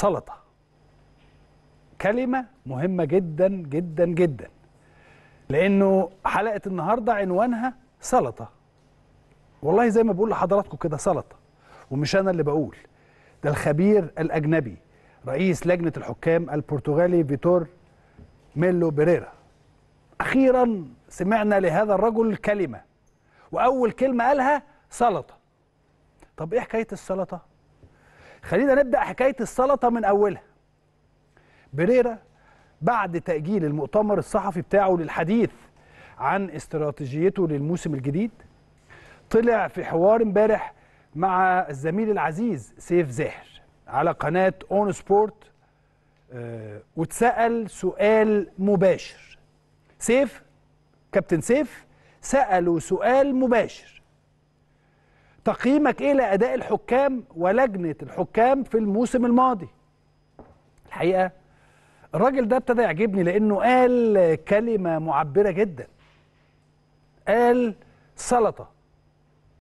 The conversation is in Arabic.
سلطة. كلمة مهمة جدا جدا جدا. لأنه حلقة النهارده عنوانها سلطة. والله زي ما بقول لحضراتكم كده سلطة. ومش أنا اللي بقول. ده الخبير الأجنبي رئيس لجنة الحكام البرتغالي فيتور ميلو بيريرا. أخيرا سمعنا لهذا الرجل كلمة وأول كلمة قالها سلطة. طب إيه حكاية السلطة؟ خلينا نبدأ حكاية السلطة من أولها. بيريرا بعد تأجيل المؤتمر الصحفي بتاعه للحديث عن استراتيجيته للموسم الجديد طلع في حوار امبارح مع الزميل العزيز سيف زاهر على قناة On Sport آه واتسأل سؤال مباشر. سيف كابتن سيف سأله سؤال مباشر. تقييمك إيه لأداء الحكام ولجنة الحكام في الموسم الماضي؟ الحقيقة الراجل ده ابتدى يعجبني لأنه قال كلمة معبرة جدا. قال سلطة.